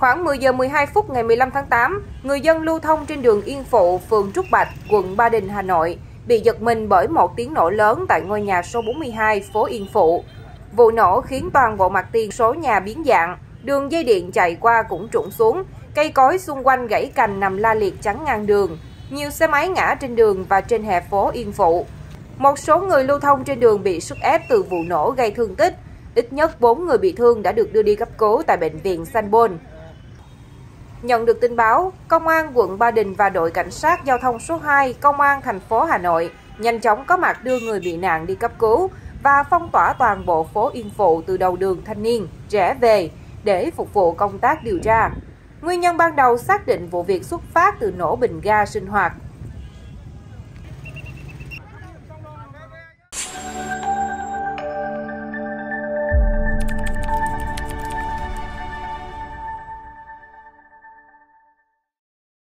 Khoảng 10 giờ 12 phút ngày 15 tháng 8, người dân lưu thông trên đường Yên Phụ, phường Trúc Bạch, quận Ba Đình, Hà Nội bị giật mình bởi một tiếng nổ lớn tại ngôi nhà số 42 phố Yên Phụ. Vụ nổ khiến toàn bộ mặt tiền số nhà biến dạng, đường dây điện chạy qua cũng trũng xuống, cây cối xung quanh gãy cành nằm la liệt chắn ngang đường. Nhiều xe máy ngã trên đường và trên hè phố Yên Phụ. Một số người lưu thông trên đường bị sức ép từ vụ nổ gây thương tích. Ít nhất 4 người bị thương đã được đưa đi cấp cứu tại bệnh viện Sanbon. Nhận được tin báo, Công an quận Ba Đình và đội cảnh sát giao thông số 2 Công an thành phố Hà Nội nhanh chóng có mặt đưa người bị nạn đi cấp cứu và phong tỏa toàn bộ phố Yên Phụ từ đầu đường Thanh Niên rẽ về để phục vụ công tác điều tra. Nguyên nhân ban đầu xác định vụ việc xuất phát từ nổ bình ga sinh hoạt